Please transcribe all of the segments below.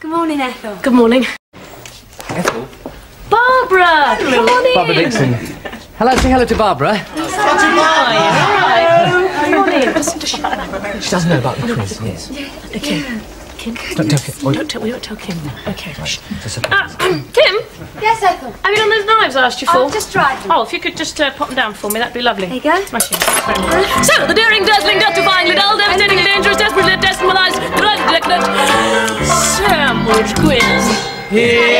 Good morning, Ethel. Good morning. Ethel. Barbara! Good morning. Barbara Dickson. Hello, say hello to Barbara. Good morning. Listen to Sharon. She doesn't know about the quiz, yes. Okay. Kim? Don't tell Kim. Don't tell, we won't tell Kim. Okay. Shh. Just a- Ah, Kim, Yes, Ethel. have you done those knives I asked you for? I've just tried them. Oh, if you could just uh, pop them down for me, that'd be lovely. There you go. Smashing. Thanks. So, the daring, dazzling, quiz.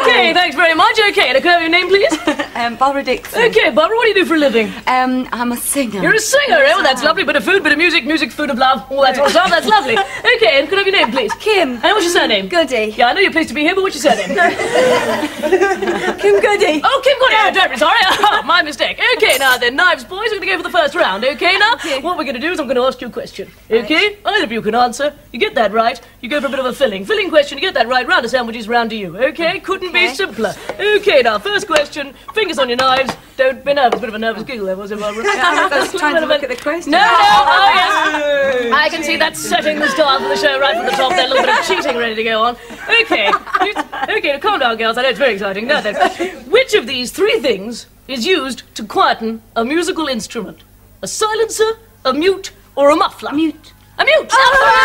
Okay, thanks very much. Okay, and could I have your name, please? Um, Barbara Dickson. Okay, Barbara, what do you do for a living? Um, I'm a singer. You're a singer, eh? Well, that's lovely. Bit of food, bit of music, music, food of love, all that sort of stuff. That's lovely. Okay, and could I have your name, please? Kim. And what's your surname? Goody. Yeah, I know you're pleased to be here, but what's your surname? Kim Goody. Oh, Kim Goody. Oh, terribly sorry. Oh, my mistake. Okay, now then, knives, boys, we're going to go for the first round. Okay, now? Okay. What we're going to do is I'm going to ask you a question. Okay? Either of you can answer. You get that right, you go for a bit of a filling. Filling question, you get that right, round of sandwiches, round to you. Okay? Couldn't be simpler. Okay, now, first question. Fingers on your knives. Don't be nervous. Bit of a nervous giggle there, was it, Barbara? I was trying to look at the question. No, no, oh yes. I can see that setting the style for the show right from the top there, a little bit of cheating ready to go on. Okay, okay, calm down, girls. I know it's very exciting. Now then, which of these three things is used to quieten a musical instrument? A silencer, a mute, or a muffler? Mute. A mute! Ah!